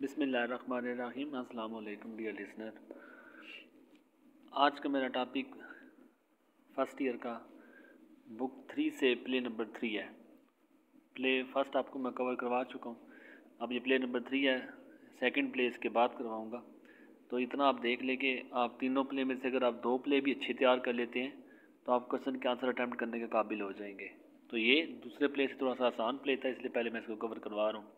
बिसमीम अल्लाम dear listener. आज का मेरा टॉपिक फ़र्स्ट ईयर का बुक थ्री से प्ले नंबर थ्री है। प्ले फ़र्स्ट आपको मैं कवर करवा चुका हूँ। अब ये प्ले नंबर थ्री है, सेकंड प्ले इसके बाद करवाऊँगा। तो इतना आप देख लें कि आप तीनों प्ले में से अगर आप दो प्ले भी अच्छे तैयार कर लेते हैं तो आप क्वेश्चन के आंसर अटैम्प्ट करने के काबिल हो जाएँगे। तो ये दूसरे प्ले से थोड़ा सा आसान प्ले था, इसलिए पहले मैं इसको कवर करवा रहा हूँ।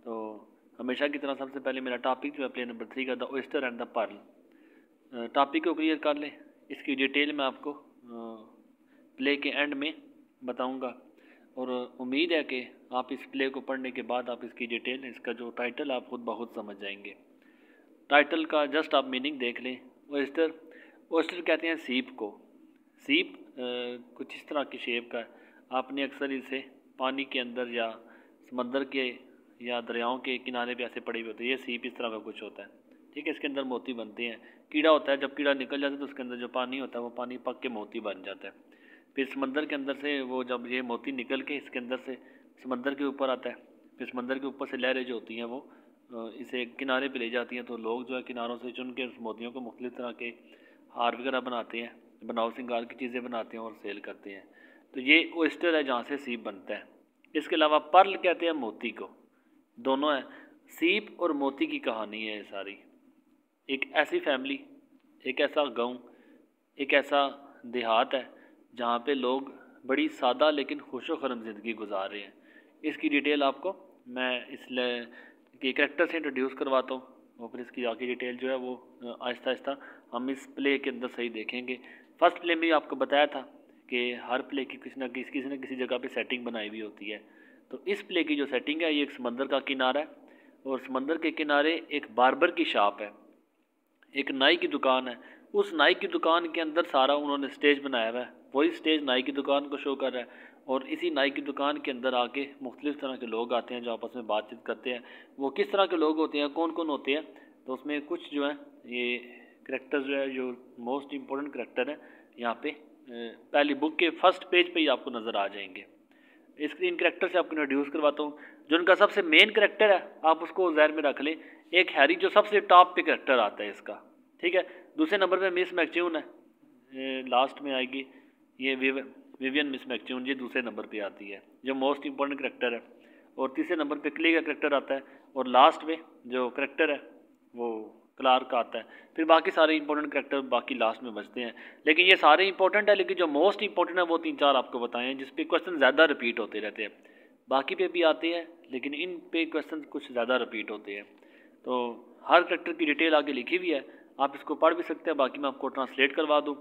तो हमेशा की तरह सबसे पहले मेरा टॉपिक जो है प्ले नंबर थ्री का the oyster and the pearl topic को क्लियर कर लें। इसकी डिटेल मैं आपको प्ले के एंड में बताऊँगा। और उम्मीद है कि आप इस प्ले को पढ़ने के बाद आप इसकी डिटेल इसका जो टाइटल आप खुद बहुत समझ जाएँगे। टाइटल का जस्ट आप मीनिंग देख लें। ओस्टर ओस्टर कहते हैं सीप को। सीप कुछ इस तरह की शेप का आपने अक्सर इसे पानी के अंदर या समंदर के या दरियाओं के किनारे पे ऐसे पड़े हुए होते हैं, ये सीप इस तरह का कुछ होता है। ठीक है, इसके अंदर मोती बनते हैं। कीड़ा होता है, जब कीड़ा निकल जाता है तो उसके अंदर जो पानी होता है, वो पानी पक के मोती बन जाता है। फिर समंदर के अंदर से वो जब ये मोती निकल के इसके अंदर से समंदर के ऊपर आता है, फिर समंदर के ऊपर से लहरें जो होती हैं वो इसे किनारे पे ले जाती हैं तो लोग जो है किनारों से चुन के उस मोतियों को मुख्तलिफ़ तरह के हार वगैरह बनाते हैं, बनाव सिंगार की चीज़ें बनाते हैं और सेल करते हैं। तो ये ओस्टर है जहाँ से सीप बनता है। इसके अलावा पर्ल कहते हैं मोती को। दोनों हैं। सीप और मोती की कहानी है ये सारी। एक ऐसी फैमिली एक ऐसा गाँव, एक ऐसा देहात है, जहाँ पे लोग बड़ी सादा लेकिन खुश खरम ज़िंदगी गुजार रहे हैं। इसकी डिटेल आपको, मैं इसलिए कि करेक्टर से इंट्रोड्यूस करवाता हूँ, और फिर इसकी आगे डिटेल जो है वो आहिस्ता आहिस्ता हम इस प्ले के अंदर सही देखेंगे। फ़र्स्ट प्ले में आपको बताया था कि हर प्ले की किसी न किसी किसी न किसी जगह पे सेटिंग बनाई हुई होती है। तो इस प्ले की जो सेटिंग है, ये एक समंदर का किनारा है और समंदर के किनारे एक बार्बर की शॉप है। एक नाई की दुकान है। उस नाई की दुकान के अंदर सारा उन्होंने स्टेज बनाया हुआ है। वही स्टेज नाई की दुकान को शो कर रहा है और इसी नाई की दुकान के अंदर आके मुख्तलिफ़ तरह के लोग आते हैं जो आपस में बातचीत करते हैं। वो किस तरह के लोग होते हैं कौन कौन होते हैं तो उसमें कुछ जो है, ये करेक्टर जो है, जो मोस्ट इम्पोर्टेंट करेक्टर है, यहाँ पे पहली बुक के फ़र्स्ट पेज पे ही आपको नज़र आ जाएँगे। स्क्रीन करेक्टर से आपको इंट्रोड्यूस करवाता हूँ। जो उनका सबसे मेन करेक्टर है, आप उसको जहर में रख लें। एक हैरी जो सबसे टॉप पे करेक्टर आता है इसका। ठीक है? दूसरे नंबर पे मिस मैक्च्यून है। लास्ट में आएगी। ये विवियन मिस मैक्च्यून ये दूसरे नंबर पे आती है। जो मोस्ट इंपॉर्टेंट करेक्टर है। और तीसरे नंबर पे क्ले का करेक्टर आता है। और लास्ट में जो करेक्टर है, वो क्लार्क आता है। फिर बाकी सारे इंपॉर्टेंट करेक्टर बाकी लास्ट में बचते हैं। लेकिन ये सारे इंपॉर्टेंट है, लेकिन जो मोस्ट इंपॉर्टेंट है, वो तीन चार आपको बताएँ जिस पे क्वेश्चन ज़्यादा रिपीट होते रहते हैं। बाकी पे भी आते हैं, लेकिन इन पे क्वेश्चन कुछ ज़्यादा रिपीट होते हैं। तो हर करेक्टर की डिटेल आगे लिखी हुई है। आप इसको पढ़ भी सकते हैं, बाकी मैं आपको ट्रांसलेट करवा दूँ।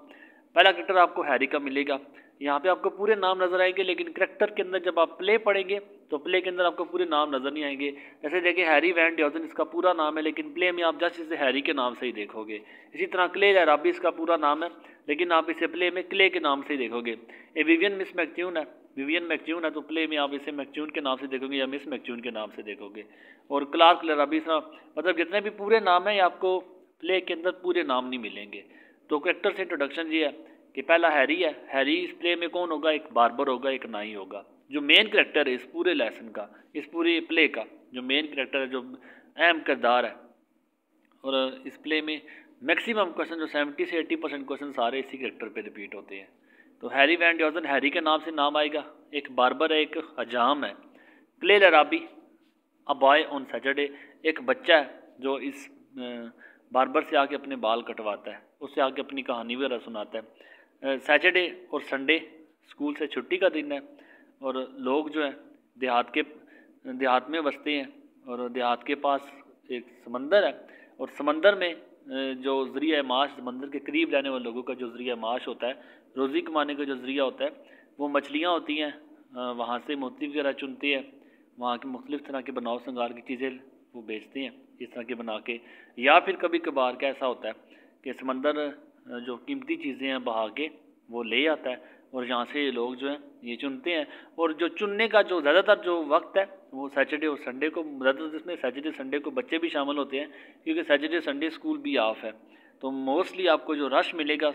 पहला करेक्टर आपको हैरी का मिलेगा। यहाँ पे आपको पूरे नाम नज़र आएँगे, लेकिन करेक्टर के अंदर जब आप प्ले पढ़ेंगे तो प्ले के अंदर आपको पूरे नाम नज़र नहीं आएँगे। जैसे देखिए हैरी वैन ड्योजन इसका पूरा नाम है, लेकिन प्ले में आप जस्ट इसे हैरी के नाम से ही देखोगे। इसी तरह क्ले जराबी इसका पूरा नाम है, लेकिन आप इसे प्ले में क्ले के नाम से ही देखोगे। ये विवियन मिस मैक्च्यून है विवियन मैक्च्यून है तो प्ले में आप इसे मैक्च्यून के नाम से देखोगे या मिस मैक्च्यून के नाम से देखोगे। और क्लार्क लराबी मतलब जितने भी पूरे नाम हैं आपको प्ले के अंदर पूरे नाम नहीं मिलेंगे। तो करेक्टर से इंट्रोडक्शन ये है, कि पहला हैरी है। हैरी इस प्ले में कौन होगा? एक बार्बर होगा, एक नाई होगा। जो मेन करेक्टर है इस पूरे लेसन का, इस पूरे प्ले का, जो मेन करेक्टर है, जो अहम किरदार है। और इस प्ले में मैक्सिमम क्वेश्चन जो सेवेंटी से एट्टी परसेंट क्वेश्चन सारे इसी करेक्टर पे रिपीट होते हैं। तो हैरी वैन ड्योजन हैरी के नाम से नाम आएगा। एक बार्बर है, एक हजाम है। Play Larabee a boy on Saturday एक बच्चा है, जो इस बार्बर से आके अपने बाल कटवाता है। उससे आके अपनी कहानी वगैरह सुनाता है। सैटरडे और संडे स्कूल से छुट्टी का दिन है। और लोग जो है, देहात के, देहात में बसते हैं और देहात के पास एक समंदर है और समंदर में जो ज़रिया माश, समंदर के करीब रहने वाले लोगों का जो ज़रिया माश होता है, रोज़ी कमाने का जो ज़रिया होता है, वो मछलियाँ होती हैं वहाँ से मोती वगैरह चुनते हैं, वहाँ के मुख्तलिफ़ तरह के बनाव संगार की चीज़ें वो बेचते हैं, इस तरह के बना के, या फिर कभी कभार क्या ऐसा होता है कि समंदर जो कीमती चीज़ें हैं बहा के वो ले आता है और यहाँ से ये लोग जो हैं, ये चुनते हैं। और जो चुनने का जो ज़्यादातर जो वक्त है, वो सैटरडे और संडे को, ज़्यादातर जिसमें सैटरडे, संडे को बच्चे भी शामिल होते हैं, क्योंकि सैटरडे, संडे स्कूल भी ऑफ़ है। तो मोस्टली आपको जो रश मिलेगा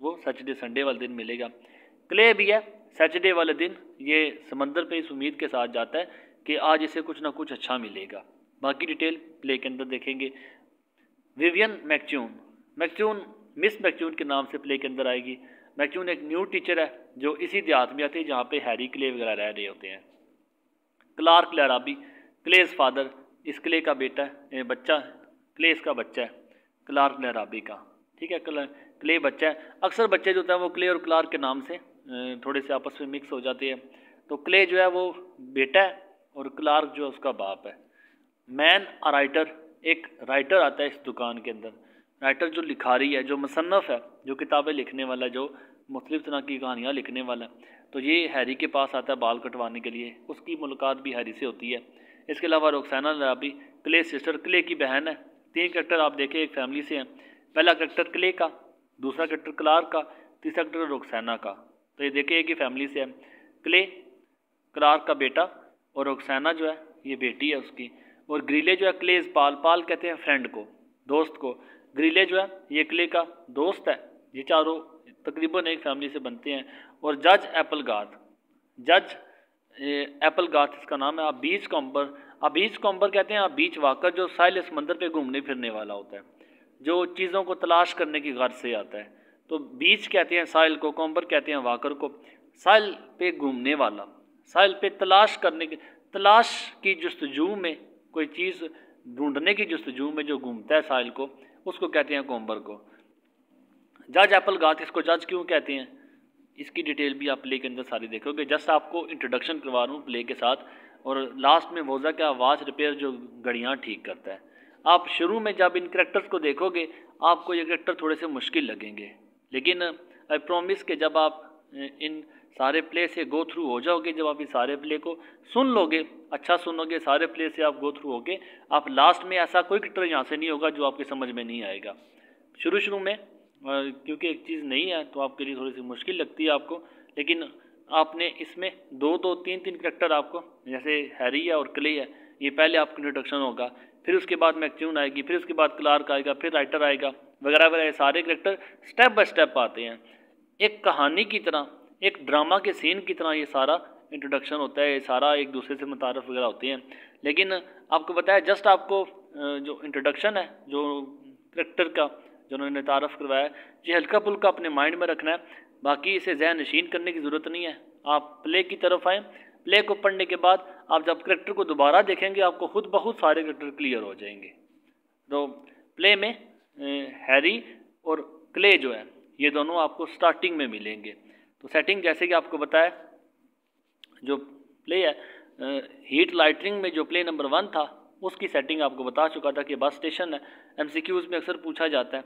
वो सैटरडे, संडे वाले दिन मिलेगा। क्ले भी है, सैटरडे वाले दिन ये समंदर पे इस उम्मीद के साथ जाता है कि आज इसे कुछ ना कुछ अच्छा मिलेगा। बाकी डिटेल प्ले के अंदर देखेंगे। विवियन मैक्चून मैक्चून मिस मैक्चून के नाम से प्ले के अंदर आएगी। मैक्चून एक न्यू टीचर है, जो इसी देहात में आती है जहाँ पे हैरी क्ले वगैरह रह रहे होते हैं। क्लार्क लहराबी क्लेस फादर, इस क्ले का बेटा है, बच्चा क्लेस का बच्चा है, क्लार्क लहराबी का। ठीक है, क्ले बच्चा है। अक्सर बच्चे जो होते हैं वो क्ले और क्लार्क के नाम से थोड़े से आपस में मिक्स हो जाते हैं। तो क्ले जो है वो बेटा है और क्लार्क जो है उसका बाप है। मैन राइटर, एक राइटर आता है इस दुकान के अंदर। राइटर जो लिखारी है, जो मुसन्फ़ है, जो किताबें लिखने वाला है, जो मुख्तलिफ़ तरह की कहानियाँ लिखने वाला है तो ये हैरी के पास आता है बाल कटवाने के लिए। उसकी मुलाकात भी हैरी से होती है। इसके अलावा Rukhsana Larabee, Clay sister, Clay की बहन है। तीन करेक्टर आप देखें, एक फैमिली से हैं। पहला करेक्टर क्ले का, दूसरा करेक्टर क्लार्क का, तीसरा करेक्टर रुखसाना का। तो ये देखें एक ही फैमिली से है। क्ले, क्लार्क का बेटा और रुखसाना जो है, ये बेटी है उसकी। और ग्रीले जो है, क्लेज पाल पाल कहते हैं फ्रेंड को, दोस्त को। ग्रीले जो है, ये क्ले का दोस्त है। ये चारों तकरीबन एक फैमिली से बनते हैं। और जज एप्पल गाथ जज एप्पल गाथ इसका नाम है। आप बीच कॉम्बर आप बीच कॉम्बर कहते हैं, आप बीच वाकर, जो साहिल समंदर पे घूमने फिरने वाला होता है, जो चीज़ों को तलाश करने की गर्ज से आता है। तो बीच कहते हैं साहिल को कॉम्बर कहते हैं वाकर को। साहिल पे घूमने वाला साहिल पे तलाश करने की, तलाश की जस्तजू में, कोई चीज़ ढूँढने की जस्तजू में जो घूमता है साहिल को उसको कहते हैं कोम्बर को। जज एप्पल गाथ इसको जज क्यों कहते हैं? इसकी डिटेल भी आप प्ले के अंदर सारी देखोगे। जस्ट आपको इंट्रोडक्शन करवा रहा हूँ प्ले के साथ। और लास्ट में वोजा क्या आवाज़ रिपेयर जो घड़ियाँ ठीक करता है। आप शुरू में जब इन करेक्टर्स को देखोगे, आपको ये करेक्टर थोड़े से मुश्किल लगेंगे। लेकिन आई प्रोमिस के जब आप, इन सारे प्ले से गो थ्रू हो जाओगे जब आप इस सारे प्ले को। सुन लोगे अच्छा सुनोगे, सारे प्ले से आप गो थ्रू होगे। आप लास्ट में ऐसा कोई करेक्टर यहाँ से नहीं होगा जो आपके समझ में नहीं आएगा। शुरू शुरू में क्योंकि एक चीज़ नहीं है तो आपके लिए थोड़ी सी मुश्किल लगती है आपको, लेकिन आपने इसमें दो दो, तीन तीन करेक्टर आपको, जैसे हैरी है और क्ले है, ये पहले आपका इंट्रोडक्शन होगा। फिर उसके बाद मैक्च्यून आएगी, फिर उसके बाद क्लार्क आएगा, फिर राइटर आएगा, वगैरह वगैरह सारे करेक्टर स्टेप बाय स्टेप आते हैं। एक कहानी की तरह एक ड्रामा के सीन की तरह ये सारा इंट्रोडक्शन होता है, ये सारा एक दूसरे से मुतारफ़ वगैरह होते हैं। लेकिन आपको बताया जस्ट आपको जो इंट्रोडक्शन है, जो करेक्टर का, जो उन्होंने तारफ़ करवाया ये हल्का फुल्का अपने माइंड में रखना है। बाकी इसे जहन नशीन करने की ज़रूरत नहीं है। आप प्ले की तरफ़ आएँ। प्ले को पढ़ने के बाद आप जब करेक्टर को दोबारा देखेंगे, आपको खुद बहुत सारे करेक्टर क्लियर हो जाएँगे। तो प्ले में हैरी और क्ले जो है, ये दोनों आपको स्टार्टिंग में मिलेंगे। तो सेटिंग जैसे कि आपको बताया, जो प्ले है हीट लाइटरिंग में जो प्ले नंबर वन था, उसकी सेटिंग आपको बता चुका था कि बस स्टेशन है। एम में अक्सर पूछा जाता है।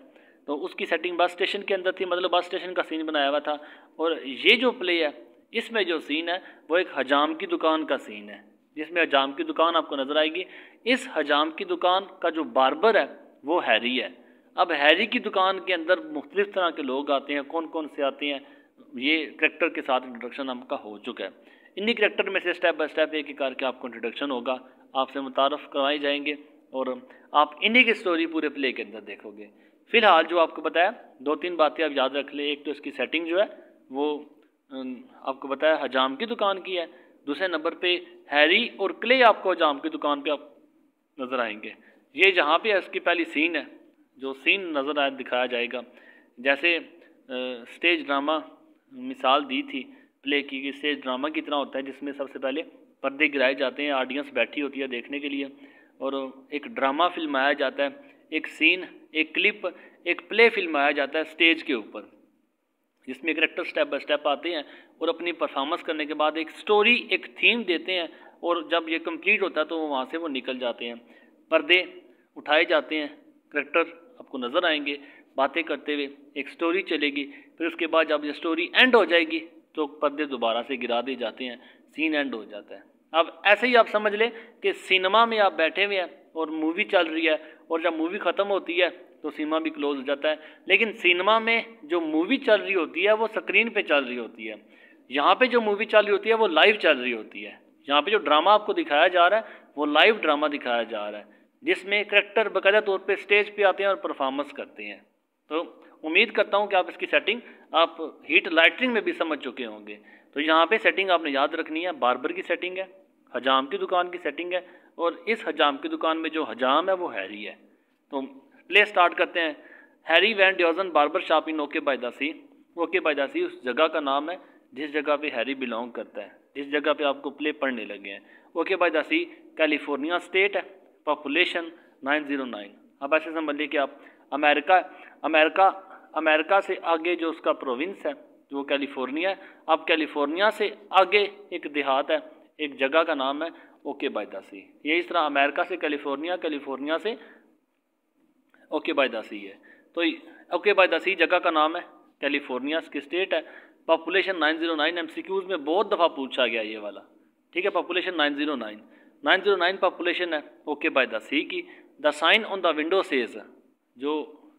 तो उसकी सेटिंग बस स्टेशन के अंदर थी मतलब बस स्टेशन का सीन बनाया हुआ था। और ये जो प्ले है, इसमें जो सीन है, वो एक हजाम की दुकान का सीन है। जिसमें हजाम की दुकान आपको नज़र आएगी। इस हजाम की दुकान का जो बारबर है, वो हैरी है। अब हैरी की दुकान के अंदर मुख्तलिफ़ तरह के लोग आते हैं कौन कौन से आते हैं? ये करेक्टर के साथ इंट्रोडक्शन आपका हो चुका है। इन्हीं करेक्टर में से स्टेप बाय स्टेप एक ही करके आपको इंट्रोडक्शन होगा। आपसे मुतारफ़ करवाए जाएँगे और आप इन्हीं की स्टोरी पूरे प्ले के अंदर देखोगे। फ़िलहाल जो आपको बताया, दो तीन बातें आप याद रख लें। एक तो इसकी सेटिंग जो है, वो आपको बताया हजाम की दुकान की है। दूसरे नंबर पे हैरी और क्ले आपको हजाम की दुकान पे आप नज़र आएँगे। ये जहाँ पे इसकी पहली सीन है, जो सीन नज़र आया दिखाया जाएगा। जैसे स्टेज ड्रामा मिसाल दी थी प्ले की कि स्टेज ड्रामा कितना होता है, जिसमें सबसे पहले पर्दे गिराए जाते हैं ऑडियंस बैठी होती है देखने के लिए। और एक ड्रामा फिल्माया जाता है, एक सीन एक क्लिप एक प्ले फिल्माया जाता है स्टेज के ऊपर। जिसमें करेक्टर स्टेप बाय स्टेप आते हैं और अपनी परफॉर्मेंस करने के बाद एक स्टोरी एक थीम देते हैं और जब ये कंप्लीट होता है तो वहाँ से वो निकल जाते हैं। पर्दे उठाए जाते हैं करेक्टर आपको नज़र आएँगे बातें करते हुए एक स्टोरी चलेगी, फिर उसके बाद जब ये स्टोरी एंड हो जाएगी तो पर्दे दोबारा से गिरा दिए जाते हैं सीन एंड हो जाता है। अब ऐसे ही आप समझ लें कि सिनेमा में आप बैठे हुए हैं और मूवी चल रही है, और जब मूवी ख़त्म होती है तो सिनेमा भी क्लोज हो जाता है। लेकिन सिनेमा में जो मूवी चल रही होती है, वो स्क्रीन पे चल रही होती है। यहाँ पे जो मूवी चल रही होती है, वो लाइव चल रही होती है। यहाँ पे जो ड्रामा आपको दिखाया जा रहा है, वो लाइव ड्रामा दिखाया जा रहा है, जिसमें करेक्टर बाकायदा तौर पर स्टेज पर आते हैं और परफॉर्मेंस करते हैं। तो उम्मीद करता हूँ कि आप इसकी सेटिंग आप हीट लाइटरिंग में भी समझ चुके होंगे। तो यहाँ पे सेटिंग आपने याद रखनी है बारबर की सेटिंग है, हजाम की दुकान की सेटिंग है, और इस हजाम की दुकान में जो हजाम है वो हैरी है। तो प्ले स्टार्ट करते हैं। Harry Van Dusen barber shop in Okay by Sea. Okay by Sea उस जगह का नाम है, जिस जगह पे हैरी बिलोंग करता है, जिस जगह पे आपको प्ले पढ़ने लगे हैं। Okay by Sea California state है पॉपुलेशन 909 अब ऐसे समझ कि आप अमेरिका अमेरिका अमेरिका से आगे जो उसका प्रोविंस है वो कैलिफ़ोर्निया है, अब कैलिफ़ोर्निया से आगे एक देहात है, एक जगह का नाम है ओके बायदासी ये इस तरह अमेरिका से कैलिफ़ोर्निया कैलिफ़ोर्निया से ओके बायदासी है। तो ओके बायदासी जगह का नाम है कैलिफ़ोर्निया की स्टेट है। पॉपुलेशन 909 एमसीक्यूज में बहुत दफ़ा पूछा गया ये वाला। ठीक है पॉपुलेशन 909 909 पॉपुलेशन है ओके बाय द सी की। The sign on the window says जो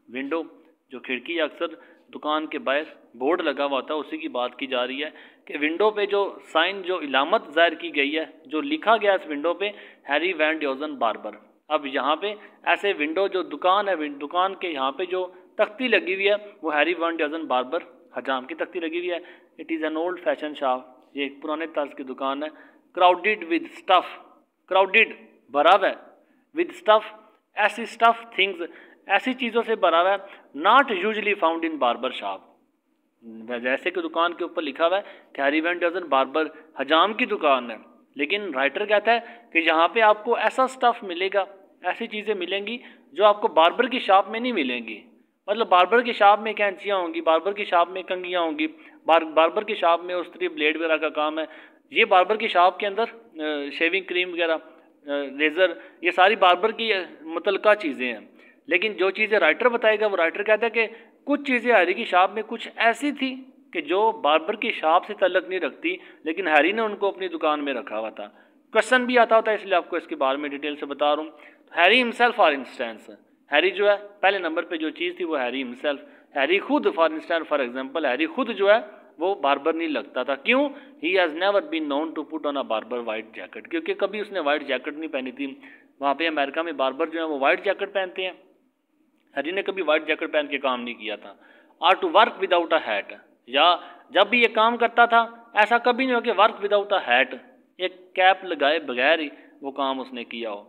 विंडो जो खिड़की अक्सर दुकान के बाहर बोर्ड लगा हुआ था, उसी की बात की जा रही है कि विंडो पे जो साइन जो इलामत ज़ाहिर की गई है, जो लिखा गया इस विंडो पे हैरी वैन ड्योजन बारबर अब यहाँ पे ऐसे विंडो जो दुकान है दुकान के यहाँ पे जो तख्ती लगी हुई है, वो हैरी वैन ड्योजन बारबर हजाम की तख्ती लगी हुई है। It is an old fashion shop ये एक पुराने तर्ज की दुकान है। क्राउडेड विद स्टफ़ क्राउडेड है। विद स्टफ़ ऐसी स्टफ़ थिंग्स ऐसी चीज़ों से भरा हुआ है। Not usually found in barber shop जैसे कि दुकान के ऊपर लिखा हुआ है कैरी वैन डजन बार्बर हजाम की दुकान है। लेकिन राइटर कहता है कि यहाँ पे आपको ऐसा स्टफ़ मिलेगा, ऐसी चीज़ें मिलेंगी जो आपको बार्बर की शॉप में नहीं मिलेंगी। मतलब बार्बर की शॉप में कैंचियाँ होंगी बार्बर की शॉप में कंगियाँ होंगी बार बार्बर की शॉप में उस ब्लेड वगैरह का काम है। ये बार्बर की शॉप के अंदर शेविंग क्रीम वगैरह लेज़र ये सारी बार्बर की मुतलका चीज़ें हैं। लेकिन जो चीज़ें राइटर बताएगा वो राइटर कहता है कि कुछ चीज़ें हैरी की शॉप में कुछ ऐसी थी कि जो बार्बर की शॉप से तलक नहीं रखती, लेकिन हैरी ने उनको अपनी दुकान में रखा हुआ था। क्वेश्चन भी आता होता है, इसलिए आपको इसके बारे में डिटेल से बता रहा हूँ। Harry himself for instance Harry जो है, पहले नंबर पर जो चीज़ थी, वो हैरी हिमसेल्फ हैरी खुद for instance for example Harry खुद जो है, वो बार्बर नहीं लगता था। क्यों? He has never been known to put on a barber white jacket क्योंकि कभी उसने वाइट जैकेट नहीं पहनी थी। वहाँ पे अमेरिका में बार्बर जो है, वो वाइट जैकेट पहनते हैं। हरी ने कभी वाइट जैकेट पहन के काम नहीं किया था। Or to work without a hat या जब भी ये काम करता था, ऐसा कभी नहीं हो कि वर्क विदाउट अ हैट एक कैप लगाए बगैर ही वो काम उसने किया हो।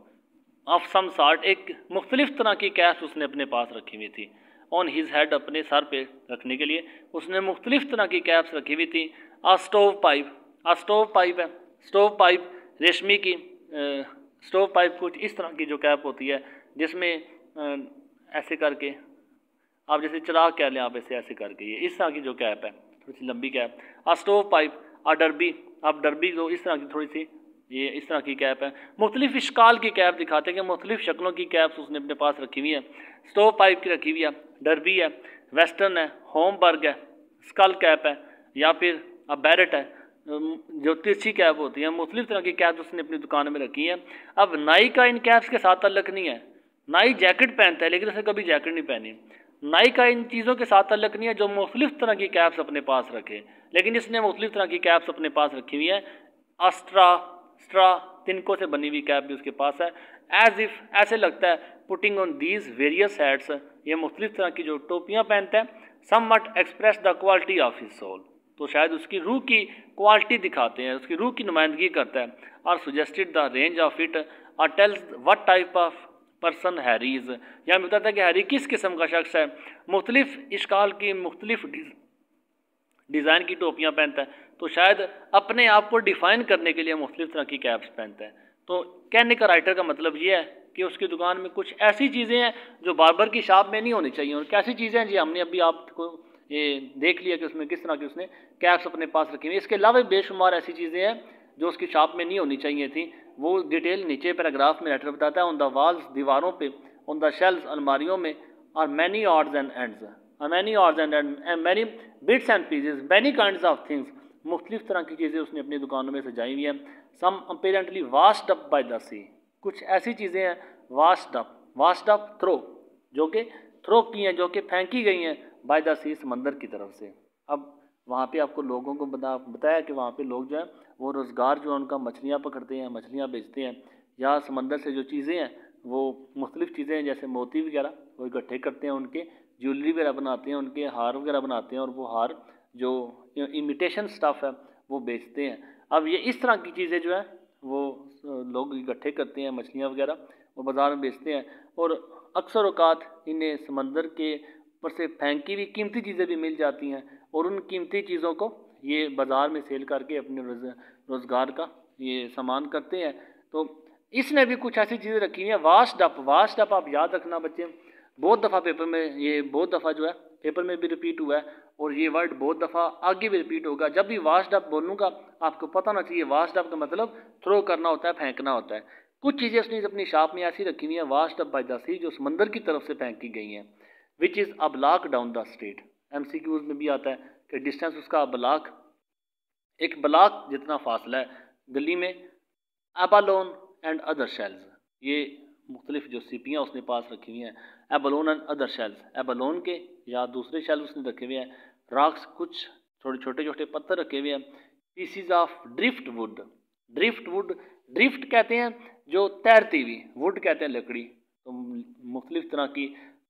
ऑफ़ सम सार्ट एक मुख्तलिफ़ तरह की कैप्स उसने अपने पास रखी हुई थी। ऑन हिज हेड अपने सर पे रखने के लिए उसने मुख्तलिफ़ तरह की कैप्स रखी हुई थी। A stove pipe a stove pipe है। स्टोव पाइप रेशमी की स्टोव पाइप कुछ इस तरह की जो कैप होती है, जिसमें ऐसे करके। आप जैसे चिराग कह लें, आप ऐसे ऐसे करके। ये इस तरह की जो कैप है, थोड़ी सी लंबी cap a stove pipe a derby आप डरबी जो इस तरह की थोड़ी सी, ये इस तरह की कैप है। मुख्तलिफ़ इश्काल की कैप दिखाते हैं कि मुख्तलिफ़ शक्लों की कैप्स उसने अपने पास रखी हुई है। स्टोव पाइप की रखी हुई है डरबी है वेस्टर्न है होम बर्ग है स्कल कैप है, या फिर अब बैरट है। जो तिरछी कैप होती है, मुख्तलिफ़ तरह की कैप उसने अपनी दुकान में रखी है। अब नाई का इन कैप्स के साथ तल्लक नहीं है। नाई जैकेट पहनता है, लेकिन उसने कभी जैकेट नहीं पहनी। नाई का इन चीज़ों के साथ तल्लक नहीं है जो मुख्तलिफ़ तरह की कैप्स अपने पास रखे। लेकिन इसने मुख्तलिफ़ तरह की कैप्स अपने पास रखी हुई है। अस्ट्रा, स्ट्रा, तिनकों से बनी हुई कैप भी उसके पास है। एज इफ़ ऐसे लगता है putting on these various hats ये मुख्तलिफ़ तरह की जो टोपियाँ पहनता है somewhat express the quality of his soul तो शायद उसकी रूह की क्वालिटी दिखाते हैं, उसकी रूह की नुमाइंदगी करता है। और suggested the range of it और tells what type of person Harry's यहाँ बताता है कि हैरी किस किस्म का शख्स है? मुख्तलिफ़ इश्काल की मुख्तलिफ़ डिज़ाइन की टोपियाँ पहनता है। तो शायद अपने आप को डिफ़ाइन करने के लिए मुख्तलिफ़ तरह की कैप्स पहनता है। तो कहने का राइटर का मतलब ये है कि उसकी दुकान में कुछ ऐसी चीज़ें हैं जो बारबर की शॉप में नहीं होनी चाहिए। और कैसी चीज़ें हैं? जी, हमने अभी आपको ये देख लिया कि उसमें किस तरह की उसने कैप्स अपने पास रखी हुई इसके अलावा बेशुमार ऐसी चीज़ें हैं जो उसकी शॉप में नहीं होनी चाहिए थी, वो डिटेल नीचे पैराग्राफ में लेटर बताता है ऑन द वॉल्स दीवारों पे ऑन द शेल्स अलमारियों में, और many odds and ends many odds and end many bits and pieces many kind of things मुख्तलिफ़ तरह की चीज़ें उसने अपनी दुकानों में सजाई हुई हैं। Some apparently washed up by the sea कुछ ऐसी चीज़ें हैं washed up washed up throw जो कि थ्रो की हैं, जो कि फेंकी गई हैं बाय द सी समंदर की तरफ़ से। अब वहाँ पे आपको लोगों को बता, बताया कि वहाँ पे लोग जो है, वो रोज़गार जो है, उनका मछलियाँ पकड़ते हैं, मछलियाँ बेचते हैं या समंदर से जो चीज़ें हैं, वो मुख्तलिफ़ चीज़ें हैं, जैसे मोती वगैरह, वो इकट्ठे करते हैं उनके, ज्वेलरी वगैरह बनाते हैं, उनके हार वगैरह बनाते हैं और वो हार जो इमिटेशन स्टफ़ है, वो बेचते हैं। अब ये इस तरह की चीज़ें जो है, वो लोग इकट्ठे करते हैं, मछलियाँ वगैरह और बाज़ार में बेचते हैं और अक्सर अवकात इन्हें समंदर के ऊपर से फेंकी हुई कीमती चीज़ें भी मिल जाती हैं। और उन कीमती चीज़ों को ये बाज़ार में सेल करके अपने रोज़गार का ये सामान करते हैं। तो इसने भी कुछ ऐसी चीज़ें रखी हुई हैं। वास्ट अप वास्ट अप आप याद रखना बच्चे। बहुत दफ़ा पेपर में ये, बहुत दफ़ा जो है, पेपर में भी रिपीट हुआ है और ये वर्ड बहुत दफ़ा आगे भी रिपीट होगा। जब भी वास्ट अप बोलूँगा, आपको पता होना चाहिए वास्ट अप का मतलब थ्रो करना होता है, फेंकना होता है। कुछ चीज़ें उसने अपनी शाप में ऐसी रखी हुई हैं washed up by the sea जो समंदर की तरफ़ से फेंकी गई हैं which is a block down the street M C Qs में भी आता है कि डिस्टेंस उसका ब्लाक एक ब्लाक जितना फासला है, गली में एबालोन एंड अदर शेल्स ये मुख्तलिफ़ जो सीपियाँ उसने पास रखी हुई हैं abalone and other shells abalone के या दूसरे शेल उसने रखे हुए हैं राक्स कुछ थोड़े छोटे छोटे पत्थर रखे हुए हैं pieces of drift wood drift wood drift कहते हैं जो तैरती हुई वुड कहते हैं लकड़ी तो मुख्तलिफ़ तरह की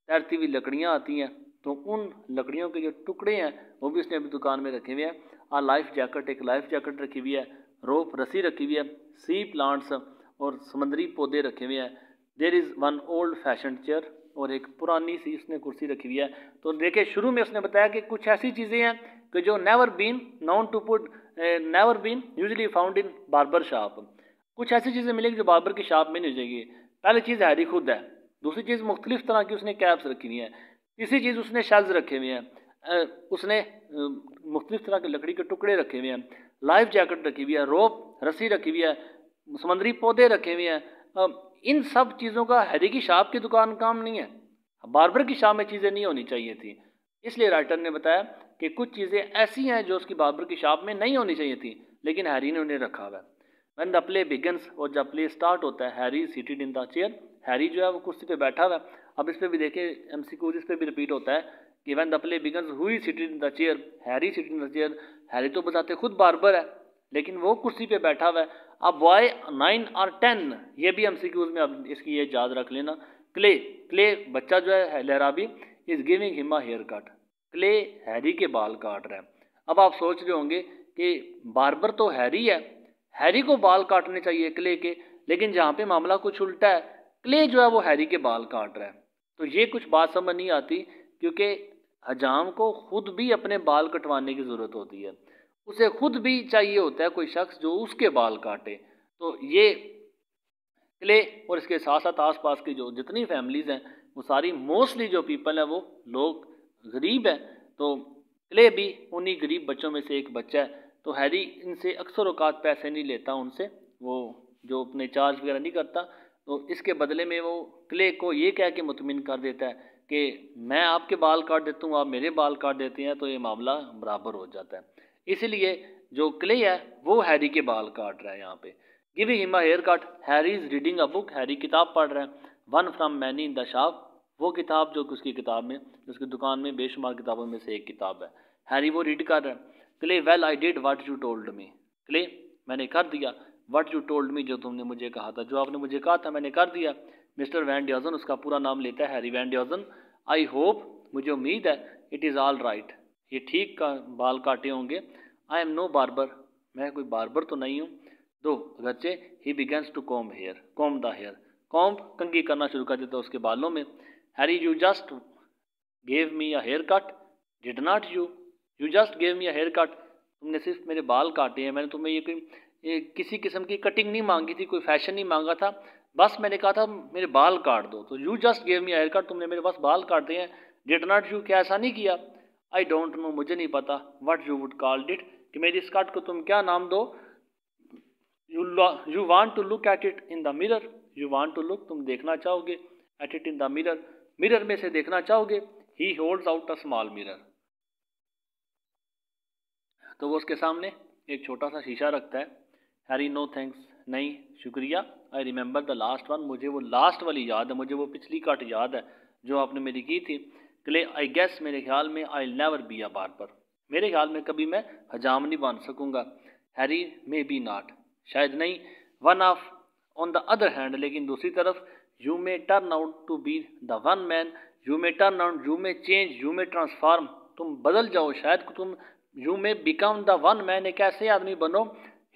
तैरती हुई लकड़ियाँ आती हैं तो उन लकड़ियों के जो टुकड़े हैं, वो भी उसने अभी दुकान में रखे हुए हैं। आ लाइफ जैकेट एक लाइफ जैकेट रखी हुई है, रोप रस्सी रखी हुई है सी प्लांट्स और समंदरी पौधे रखे हुए हैं। There is one old fashion chair और एक पुरानी सी उसने कुर्सी रखी हुई है। तो देखिए शुरू में उसने बताया कि कुछ ऐसी चीज़ें हैं कि जो never been known to put never been usually found in barber shop कुछ ऐसी चीज़ें मिलेंगी जो बार्बर की शॉप में नहीं हो जाएगी। पहली चीज़ हैरी खुद है। दूसरी चीज़ मुख्तलिफ़ तरह की उसने कैप्स रखी हुई है। तीसरी चीज़ उसने शेल्स रखे हुए हैं। उसने मुख्तलिफ़ तरह के लकड़ी के टुकड़े रखे हुए हैं, लाइफ जैकेट रखी हुई है, रोप, रस्सी रखी हुई है, समंदरी पौधे रखे हुए हैं। इन सब चीज़ों का हैरी की शाप की दुकान काम नहीं है। बार्बर की शाप में चीज़ें नहीं होनी चाहिए थी। इसलिए राइटर ने बताया कि कुछ चीज़ें ऐसी हैं जो उसकी बार्बर की शाप में नहीं होनी चाहिए थी, लेकिन हैरी ने उन्हें रखा हुआ है। वैन द प्ले बिगन्स और जब प्ले स्टार्ट होता है, Harry seated in the chair Harry जो है वो कुर्सी पे बैठा हुआ अब इस पर भी देखे एम सी क्यूज इस पर भी रिपीट होता है कि वैन द प्ले बिगन्स हुई seated in the chair Harry seated in the chair Harry तो बताते खुद बार्बर है, लेकिन वो कुर्सी पे बैठा हुआ है। अब बॉय नाइन और टेन ये भी एम सी क्यूज में अब इसकी ये याद रख लेना। क्ले क्ले बच्चा जो है Larabee is giving him a haircut Clay Harry के बाल काट रहा है। अब आप सोच रहे होंगे कि बार्बर तो हैरी है। हैरी को बाल काटने चाहिए क्ले के, लेकिन जहाँ पे मामला कुछ उल्टा है क्ले जो है वो हैरी के बाल काट रहा है। तो ये कुछ बात समझ नहीं आती, क्योंकि हजाम को खुद भी अपने बाल कटवाने की ज़रूरत होती है। उसे खुद भी चाहिए होता है कोई शख्स जो उसके बाल काटे। तो ये क्ले और इसके साथ साथ आस पास की जो जितनी फैमिलीज़ हैं, वो सारी मोस्टली जो पीपल हैं वो लोग गरीब हैं। तो क्ले भी उन्हीं गरीब बच्चों में से एक बच्चा है। तो हैरी इनसे अक्सर अवकात पैसे नहीं लेता, उनसे वो जो अपने चार्ज वगैरह नहीं करता। तो इसके बदले में वो क्ले को ये कह के मुतमिन कर देता है कि मैं आपके बाल काट देता हूँ, आप मेरे बाल काट देते हैं तो ये मामला बराबर हो जाता है। इसलिए जो क्ले है, वो हैरी के बाल काट रहा है यहाँ पे। Giving him haircut Harry is reading a book Harry किताब पढ़ रहा है। One from many in the shop वो किताब जो उसकी किताब में उसकी दुकान में बेशुमार किताबों में से एक किताब है। हैरी वो रीड कर रहा है। Clay well I did what you told me Clay, मैंने कर दिया। वट यू टोल्ड मी जो तुमने मुझे कहा था। जो आपने मुझे कहा था, मैंने कर दिया। मिस्टर वैन ड्योजन उसका पूरा नाम लेता है, हैरी वैन आई होप मुझे उम्मीद है इट इज़ ऑल राइट ये ठीक का, बाल काटे होंगे। आई एम नो बार्बर मैं कोई बार्बर तो नहीं हूँ। दो अगरचे he begins to comb hair comb the hair comb कंगी करना शुरू कर देता उसके बालों में। Harry you just gave me a haircut did not you you just gave me a haircut तुमने सिर्फ़ मेरे बाल काटे हैं। मैंने तुम्हें ये कोई किसी किस्म की कटिंग नहीं मांगी थी, कोई फ़ैशन नहीं मांगा था। बस मैंने कहा था, मेरे बाल काट दो। तो you just gave me haircut तुमने मेरे पास बाल काटे हैं। डिड नॉट यू क्या ऐसा नहीं किया? आई डोंट नो मुझे नहीं पता। What you would call it कि मेरी स्कर्ट को तुम क्या नाम दो? You you want to look at it in the mirror you want to look तुम देखना चाहोगे at it in the mirror mirror में से देखना चाहोगे? He holds out a small mirror तो वो उसके सामने एक छोटा सा शीशा रखता है। हैरी नो थैंक्स नहीं, शुक्रिया। I remember the last one मुझे वो लास्ट वाली याद है, मुझे वो पिछली कट याद है, जो आपने मेरी की थी। क्ले आई गेस मेरे ख्याल में I never be a barber मेरे ख्याल में कभी मैं हजाम नहीं बन सकूँगा। हैरी मे बी नाट शायद नहीं। One of on the other hand लेकिन दूसरी तरफ़ you may turn out to be the one man you may turn out you may change you may transform तुम बदल जाओ, शायद तुम you may become the one man एक ऐसे आदमी बनो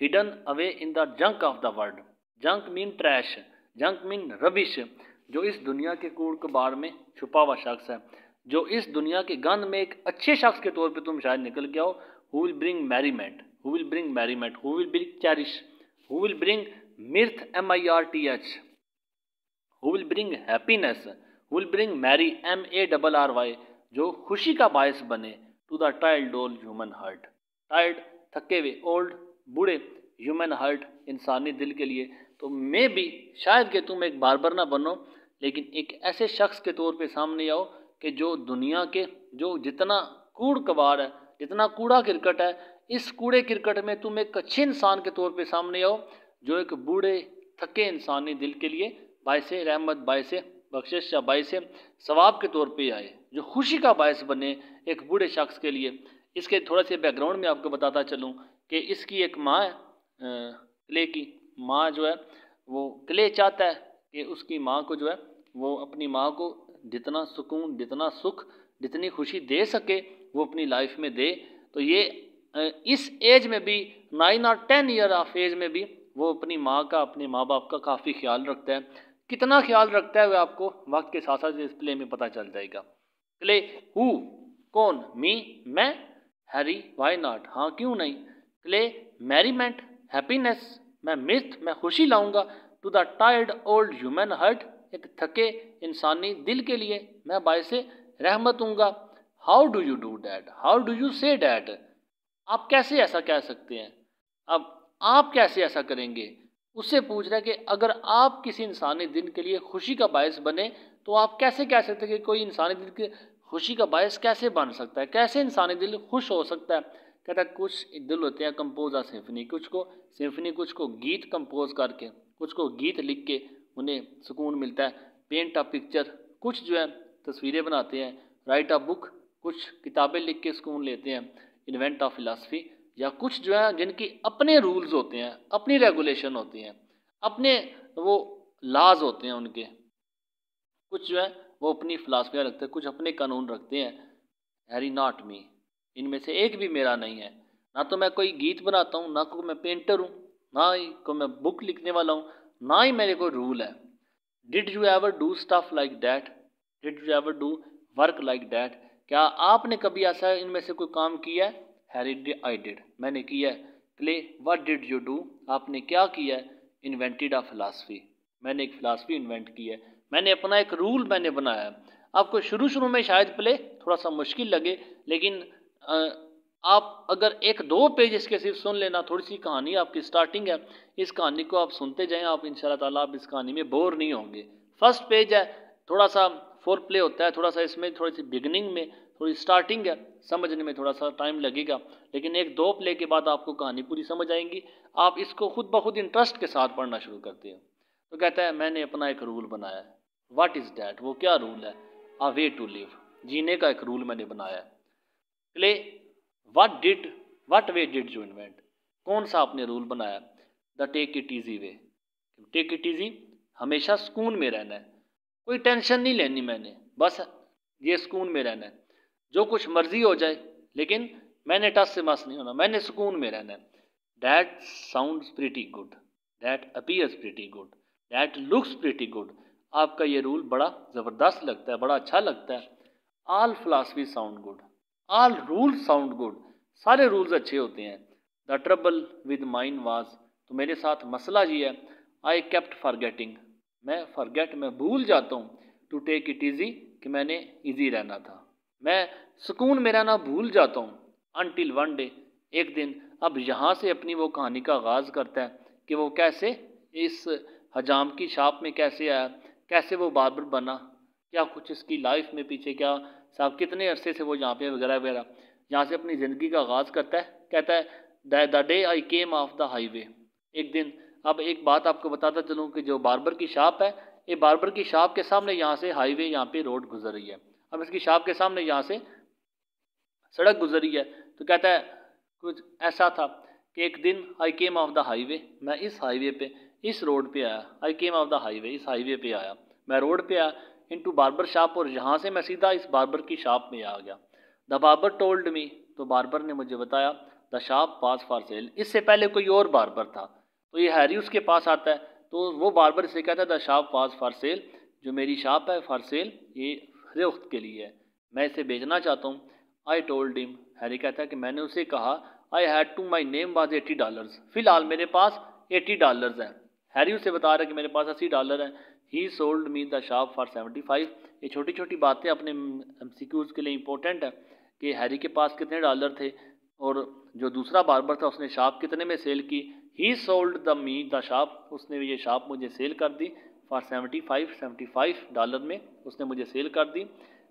hidden away in the junk of the world junk mean trash junk mean rubbish जो इस दुनिया के कूड़ कबाड़ में छुपा हुआ शख्स है, जो इस दुनिया के गंद में एक अच्छे शख्स के तौर पे तुम शायद निकल के आओ who will bring merriment who will bring merriment who will bring cherish who will bring mirth M I R T H who will bring happiness who will bring merry M A double R Y जो खुशी का बायस बने to the tired old human heart tired थके हुए old बूढ़े human heart इंसानी दिल के लिए तो मे भी, शायद कि तुम एक बारबर ना बनो, लेकिन एक ऐसे शख्स के तौर पे सामने आओ कि जो दुनिया के, जो जितना कूड़ कबाड़ है, जितना कूड़ा क्रिकेट है, इस कूड़े क्रिकेट में तुम एक अच्छे इंसान के तौर पे सामने आओ, जो एक बूढ़े, थके इंसानी दिल के लिए बायस रहमत, बायस बख्शिश या बायस सवाब के तौर पे आए, जो खुशी का बायस बने एक बूढ़े शख्स के लिए। इसके थोड़ा से बैकग्राउंड में आपको बताता चलूँ कि इसकी एक माँ क्ले की माँ जो है, वो क्ले चाहता है कि उसकी माँ को जो है, वो अपनी माँ को जितना सुकून, जितना सुख, जितनी खुशी दे सके, वो अपनी लाइफ में दे। तो ये इस एज में भी, नाइन और टेन ईयर ऑफ़ एज में भी, वो अपनी माँ का, अपने माँ बाप का काफ़ी ख्याल रखता है। कितना ख्याल रखता है वह आपको, वक्त के साथ साथ इस प्ले में पता चल जाएगा। प्ले हु, कौन, मी, मैं, हैरी, वाई नॉट? हाँ क्यों नहीं? प्ले मैरीमेंट हैप्पीनेस मैं मिर्थ मैं खुशी लाऊँगा। To the tired old human heart एक थके इंसानी दिल के लिए मैं बायस रहमत हूँगा how do you do that how do you say that आप कैसे ऐसा कह सकते हैं? अब आप कैसे ऐसा करेंगे? उससे पूछ रहा है कि अगर आप किसी इंसानी दिन के लिए खुशी का बायस बने तो आप कैसे कह सकते हैं कि कोई इंसानी दिल के खुशी का बायस कैसे बन सकता है? कैसे इंसानी दिल खुश हो सकता है? कहता, कुछ दिल होते हैं कंपोज आ सिम्फनी कुछ को सिम्फनी कुछ को गीत कंपोज करके, कुछ को गीत लिख के उन्हें सुकून मिलता है। पेंट अ पिक्चर कुछ जो है तस्वीरें बनाते हैं राइट अ बुक कुछ किताबें लिख के सुकून लेते हैं इन्वेंट ऑफ़ फिलासफी या कुछ जो है जिनकी अपने रूल्स होते हैं, अपनी रेगुलेशन होती हैं, अपने वो लाज होते हैं उनके। कुछ जो है वो अपनी फिलासफियाँ रखते हैं, कुछ अपने कानून रखते हैं। हैरी नॉट मी इनमें से एक भी मेरा नहीं है। ना तो मैं कोई गीत बनाता हूँ, ना कोई मैं पेंटर हूँ, ना ही को मैं बुक लिखने वाला हूँ, ना ही मेरे कोई रूल है। Did you ever do stuff like that did you ever do work like that क्या आपने कभी ऐसा इनमें से कोई काम किया है? हैरी आई डिड मैंने किया है। Play what did you do आपने क्या किया है? इन्वेंटेड आ फिलासफी मैंने एक फिलासफी इन्वेंट की है। मैंने अपना एक रूल मैंने बनाया है। आपको शुरू शुरू में शायद प्ले थोड़ा सा मुश्किल लगे, लेकिन आप अगर एक दो पेज इसके सिर्फ़ सुन लेना थोड़ी सी कहानी आपकी स्टार्टिंग है, इस कहानी को आप सुनते जाएँ, आप इन ताला, आप इस कहानी में बोर नहीं होंगे। फ़र्स्ट पेज है थोड़ा सा फोर प्ले होता है थोड़ा सा इसमें थोड़ी सी बिगनिंग में थोड़ी स्टार्टिंग है, समझने में थोड़ा सा टाइम लगेगा। लेकिन एक दो प्ले के बाद आपको कहानी पूरी समझ आएँगी। आप इसको खुद ब खुद इंटरेस्ट के साथ पढ़ना शुरू करते हैं। तो कहता है, मैंने अपना एक रूल बनाया है। वाट इज़ डैट वो क्या रूल है? आ वे टू लिव जीने का एक रूल मैंने बनाया है। Play what did what way did you invent कौन सा आपने रूल बनाया? The take it easy way take it easy हमेशा सुकून में रहना है। कोई टेंशन नहीं लेनी मैंने, बस ये सुकून में रहना है। जो कुछ मर्ज़ी हो जाए, लेकिन मैंने टस से मस नहीं होना, मैंने सुकून में रहना है। That sound pretty good that appears pretty good that looks pretty good आपका ये रूल बड़ा ज़बरदस्त लगता है, बड़ा अच्छा लगता है। All philosophy sound good all rules sound good सारे रूल्स अच्छे होते हैं। The trouble with mind was तो मेरे साथ मसला ये है। आई केप्ट फॉरगेटिंग मैं फॉरगेट मैं भूल जाता हूँ। टू टेक इट ईजी कि मैंने ईजी रहना था। मैं सुकून में रहना भूल जाता हूँ। अनटिल वन डे एक दिन, अब यहाँ से अपनी वो कहानी का आगाज़ करता है कि वो कैसे इस हजाम की शाप में कैसे आया, कैसे वो बाबर बना, क्या कुछ इसकी लाइफ में पीछे क्या साहब, कितने अरसे से वो यहाँ पे वगैरह वगैरह, यहाँ से अपनी ज़िंदगी का आगाज़ करता है, कहता है, the day I came off the highway. एक दिन, अब एक बात आपको बताता चलूँ कि जो बारबर की शाप है, ये बारबर की शाप के सामने यहाँ से हाईवे, यहाँ पे रोड गुजर रही है। अब इसकी शाप के सामने यहाँ से सड़क गुजर रही है तो कहता है, कुछ ऐसा था कि एक दिन I came off the highway, मैं इस हाईवे पे, इस रोड पे आया, I came off the highway, इस हाईवे पे आया। मैं रोड पे आया इनटू बार्बर शॉप और यहाँ से मैं सीधा इस बार्बर की शॉप में आ गया। द बार्बर टोल्ड मी तो बार्बर ने मुझे बताया the shop pass for sale इससे पहले कोई और बार्बर था। तो ये हैरी उसके पास आता है। तो वो बार बार इसे कहता है the shop was for sale जो मेरी शॉप है फॉर सेल ये फरोख्त के लिए है। मैं इसे बेचना चाहता हूँ। आई टोल्ड हिम हैरी कहता है कि मैंने उसे कहा I had to my name was eighty dollars फ़िलहाल मेरे पास एटी डॉलर्स हैं। हैरी उसे बता रहा है कि मेरे पास अस्सी डॉलर हैं। He sold me the shop for seventy five ये छोटी छोटी बातें अपने एम के लिए इंपॉर्टेंट है कि हैरी के पास कितने डॉलर थे और जो दूसरा बारबर था उसने शॉप कितने में सेल की। He sold the me the shop उसने ये शॉप मुझे सेल कर दी for seventy five seventy five dollar में उसने मुझे सेल कर दी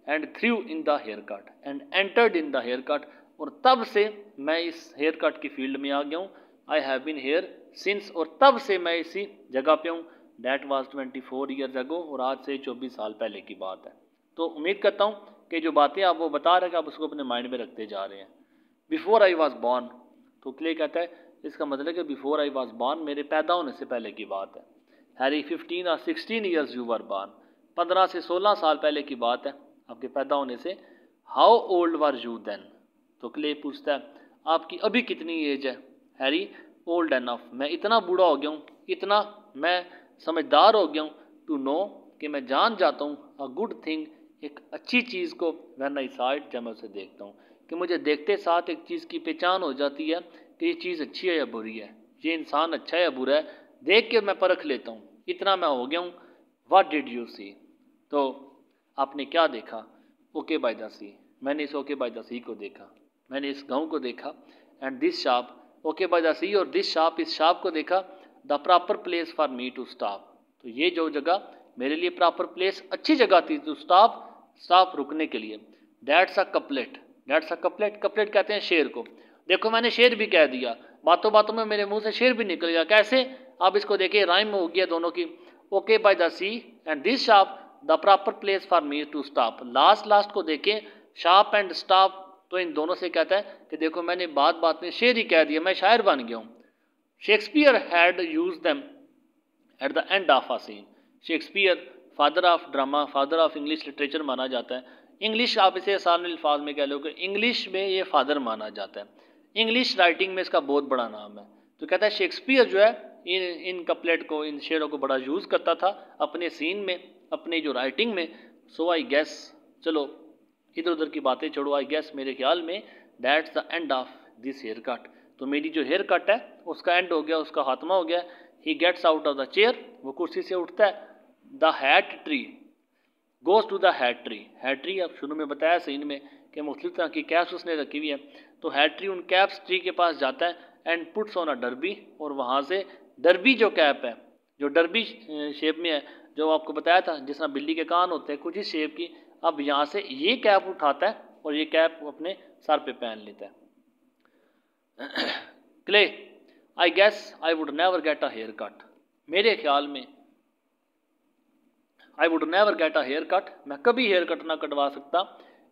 and through in the hair cut and entered in the hair cut और तब से मैं इस हेयर कट की फ़ील्ड में आ गया हूँ। I have been here since और तब से मैं इसी जगह पे हूँ। That was twenty four years ago और आज से चौबीस साल पहले की बात है। तो उम्मीद करता हूँ कि जो बातें आप वो बता रहे हैं, आप उसको अपने माइंड में रखते जा रहे हैं। बिफोर आई वॉज़ बॉर्न तो क्ले कहता है, इसका मतलब कि बिफोर आई वॉज़ बॉर्न मेरे पैदा होने से पहले की बात है। हैरी फिफ्टीन और sixteen years you were born पंद्रह से सोलह साल पहले की बात है आपके पैदा होने से। How old were you then तो क्ले पूछता है, आपकी अभी कितनी एज है? हैरी ओल्ड एनफ मैं इतना बूढ़ा हो गया हूँ, इतना मैं समझदार हो गया हूँ टू नो कि मैं जान जाता हूँ अ गुड थिंग एक अच्छी चीज़ को वैन आई साइड जब मैं उसे देखता हूँ, कि मुझे देखते साथ एक चीज़ की पहचान हो जाती है कि ये चीज़ अच्छी है या बुरी है, ये इंसान अच्छा है या बुरा है, देख के मैं परख लेता हूँ, इतना मैं हो गया हूँ वाट डिड यू सी तो आपने क्या देखा? ओके बाय द सी, मैंने इस ओके बाय द सी को देखा, मैंने इस गाँव को देखा and this shop okay by the sea और दिस शॉप इस शॉप को देखा the proper place for me to stop. तो ये जो जगह मेरे लिए प्रॉपर प्लेस, अच्छी जगह थी टू स्टॉप स्टॉप रुकने के लिए। That's a couplet that's a couplet couplet कहते हैं शेर को। देखो, मैंने शेर भी कह दिया। बातों बातों में मेरे मुँह से शेर भी निकल गया। कैसे? आप इसको देखिए राइम हो गया दोनों की। Okay by the sea and this shop the proper place for me to stop last last को देखें शार्प एंड स्टॉप तो इन दोनों से कहता है कि देखो, मैंने बात बात में शेर ही कह दिया, मैं शायर बन गया हूँ। Shakespeare had used them at the end of a scene Shakespeare father of drama father of English literature माना जाता है। इंग्लिश आप इसे आसान अल्फाज में कह लो कि इंग्लिश में ये फादर माना जाता है। इंग्लिश राइटिंग में इसका बहुत बड़ा नाम है। तो कहता है शेक्सपियर जो है, इन इन कपलेट को, इन शेरों को बड़ा यूज़ करता था अपने सीन में, अपने जो राइटिंग में। सो आई गैस चलो इधर उधर की बातें छोड़ो आई गैस मेरे ख्याल में that's the end of this hair cut तो मेरी जो हेयर कट है, उसका एंड हो गया, उसका खात्मा हो गया। He gets out of the chair वो कुर्सी से उठता है। The hat tree goes to the hat tree hat tree अब शुरू में बताया सीन में कि मुख्तु तरह की कैप्स उसने रखी हुई है। तो हैट ट्री उन कैप्स ट्री के पास जाता है and puts on a derby और वहाँ से डरबी जो कैप है, जो डरबी शेप में है, जो आपको बताया था, जिस तरह बिल्ली के कान होते हैं, कुछ ही शेप की, अब यहाँ से ये कैप उठाता है और ये कैप अपने सर पे पहन लेता है। Clay I guess I would never get a hair cut मेरे ख्याल में I would never get a hair cut मैं कभी हेयर कट ना कटवा सकता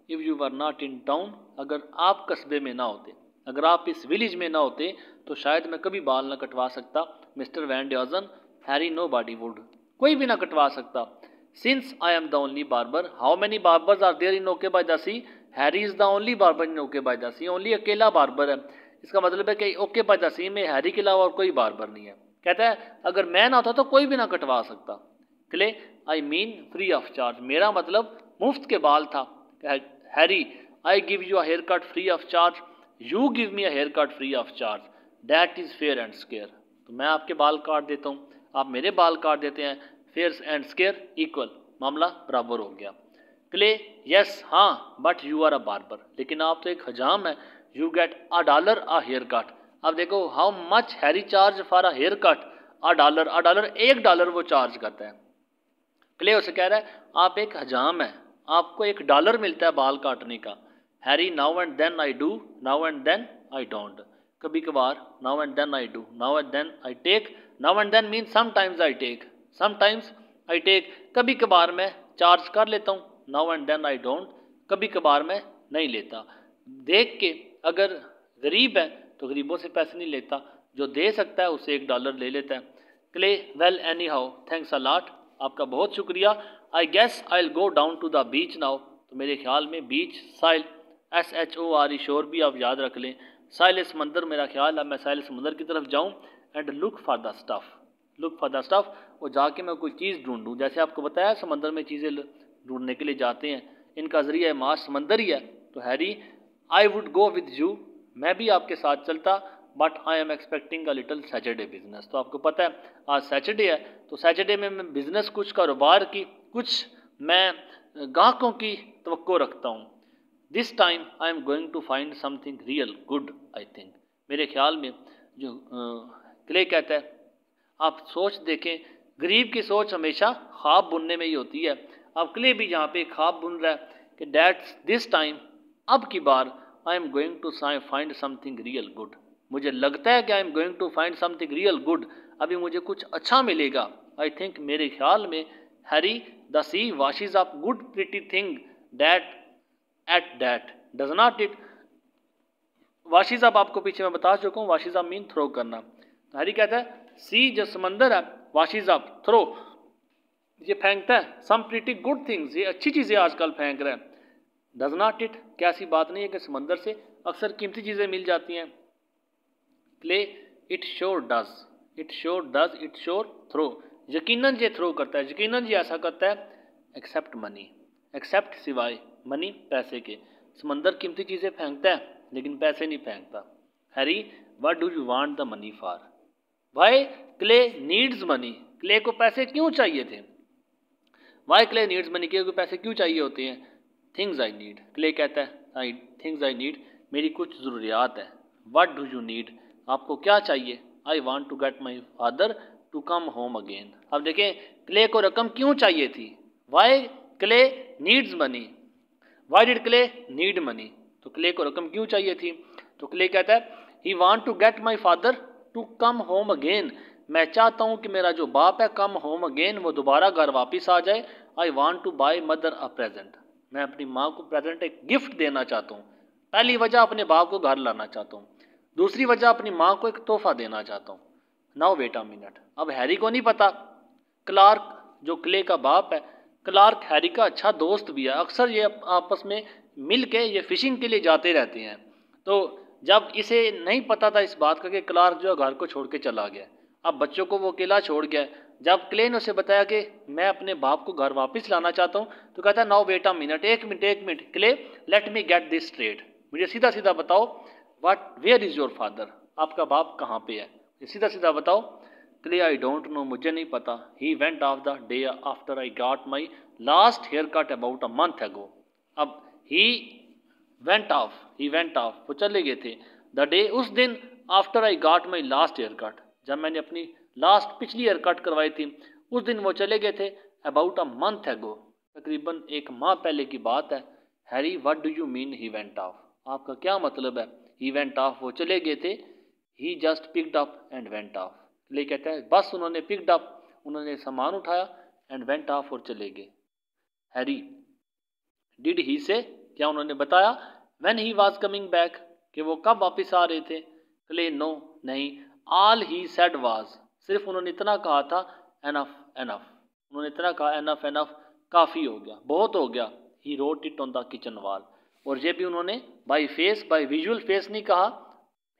if you are not in town अगर आप कस्बे में ना होते, अगर आप इस विलेज में ना होते तो शायद मैं कभी बाल ना कटवा सकता. Mister Van Deusen Harry nobody would कोई भी ना कटवा सकता. Since I am the only barber how many barbers are there in okay by the sea Harry is the only barber in okay by the sea only अकेला barber है. इसका मतलब है कि ओके बाय द सी में Harry के अलावा और कोई बार्बर नहीं है। कहता है, अगर मैं ना होता तो कोई भी ना कटवा सकता। Clay I mean free of charge मेरा मतलब मुफ़्त के बाल था। Harry I give you a hair cut free of charge you give me a hair cut free of charge that is fair and square तो मैं आपके बाल काट देता हूँ। आप मेरे बाल काट देते हैं। फेयर एंड स्केयर इक्वल मामला बराबर हो गया। क्ले यस हाँ but you are a barber लेकिन आप तो एक हजाम है। You get a dollar a hair cut अब देखो how much Harry charge for a hair cut a dollar a dollar एक डॉलर वो चार्ज करता है। क्ले उसे कह रहा है, आप एक हजाम है। आपको एक डॉलर मिलता है बाल काटने का। Harry now and then I do now and then I don't कभी कभार now and then I do now and then I take now and then mean sometimes I take sometimes I take कभी कभार मैं charge कर लेता हूँ now and then I don't कभी कभार मैं नहीं लेता। देख के अगर गरीब है तो गरीबों से पैसे नहीं लेता। जो दे सकता है, उसे एक डॉलर ले लेता है। Clay well anyhow thanks a lot आपका बहुत शुक्रिया। I guess I will go down to the beach now तो मेरे ख्याल में बीच साइल S H O R E shore भी आप याद रख लें। साइल समंदर मेरा ख्याल है, मैं साइल समंदर की तरफ़ जाऊँ। And look for the stuff look for the stuff और जाके मैं कोई चीज़ ढूंढूँ। जैसे आपको बताया, समंदर में चीज़ें ढूँढने के लिए जाते हैं। इनका ज़रिया माश समंदर ही है। तो Harry I would go with you मैं भी आपके साथ चलता but I am expecting a little Saturday business तो आपको पता है, आज सैटरडे है तो सैटरडे में मैं बिज़नेस कुछ कारोबार की, कुछ मैं गाहकों की तो रखता हूँ। This time I am going to find something real good I think मेरे ख्याल में जो क्ले कहता है, आप सोच देखें, गरीब की सोच हमेशा ख्वाब बुनने में ही होती है। अब क्ले भी यहाँ पे ख्वाब बुन रहा है कि डैट दिस टाइम अब की बार I am going to find something real good मुझे लगता है कि I am going to find something real good अभी मुझे कुछ अच्छा मिलेगा। आई थिंक मेरे ख्याल में Harry the sea washes off good pretty thing that at that does not it washes off आपको पीछे मैं बता चुका हूँ वाशिज ऑफ़ मीन थ्रो करना। हैरी कहता है सी जो समंदर है वाशिज ऑफ़ थ्रो ये फेंकता है। सम प्रिटी गुड थिंग्स ये अच्छी चीज़ें आजकल फेंक रहे हैं। डज नॉट इट क्या ऐसी बात नहीं है कि समंदर से अक्सर कीमती चीज़ें मिल जाती हैं। Clay it sure does it sure does it sure throw यकीनन ये थ्रो करता है। यकीनन ये ऐसा करता है एक्सेप्ट मनी एक्सेप्ट सिवाय मनी पैसे के। समंदर कीमती चीज़ें फेंकता है, लेकिन पैसे नहीं फेंकता। Harry what do you want the money for why Clay needs money Clay को पैसे क्यों चाहिए थे? Why Clay needs money Clay को पैसे क्यों चाहिए होते हैं? थिंग्स आई नीड क्ले कहता है आई थिंग्स आई नीड मेरी कुछ ज़रूरियात है. वट डू यू नीड आपको क्या चाहिए? I want to get my father to come home again अब देखें क्ले को रकम क्यों चाहिए थी? Why Clay needs money why did Clay need money तो क्ले को रकम क्यों चाहिए थी? तो क्ले कहता है he want to get my father to come home again मैं चाहता हूँ कि मेरा जो बाप है कम होम अगेन वो दोबारा घर वापस आ जाए. I want to buy mother a present मैं अपनी माँ को प्रेजेंट एक गिफ्ट देना चाहता हूँ। पहली वजह अपने बाप को घर लाना चाहता हूँ। दूसरी वजह अपनी माँ को एक तोहफा देना चाहता हूँ। नाउ वेट अ मिनट अब हैरी को नहीं पता। क्लार्क जो क्ले का बाप है क्लार्क हैरी का अच्छा दोस्त भी है। अक्सर ये आपस में मिल के ये फिशिंग के लिए जाते रहते हैं। तो जब इसे नहीं पता था इस बात का कि क्लार्क जो है घर को छोड़ के चला गया। अब बच्चों को वो अकेला छोड़ गया। जब क्ले ने उसे बताया कि मैं अपने बाप को घर वापस लाना चाहता हूँ तो कहता है नाउ वेट अ मिनट, एक मिनट एक minute, Clay let me get this straight मुझे सीधा सीधा बताओ what where is your father आपका बाप कहाँ पे है? सीधा सीधा बताओ. क्ले आई डोंट नो मुझे नहीं पता. He went off the day after I got my last hair cut about a month ago अब he went off he went off वो चले गए थे। द डे उस दिन after I got my last hair cut जब मैंने अपनी लास्ट पिछली हेयर कट करवाई थी। उस दिन वो चले गए थे। अबाउट अ मंथ अगो तकरीबन एक माह पहले की बात है। Harry what do you mean he went off आपका क्या मतलब है? ही वेंट ऑफ़ वो चले गए थे। He just picked up and went off ले कहता है। बस उन्होंने पिकड अप उन्होंने सामान उठाया एंड वेंट ऑफ़ और चले गए। हैरी डिड ही से क्या उन्होंने बताया? When he was coming back कि वो कब वापस आ रहे थे? क्ले नो नहीं। ऑल ही सेड वाज सिर्फ़ उन्होंने इतना कहा था एनफ एनफ उन्होंने इतना कहा एनफ एनफ काफ़ी हो गया, बहुत हो गया। He wrote it on the kitchen wall और ये भी उन्होंने by face by visual face नहीं कहा।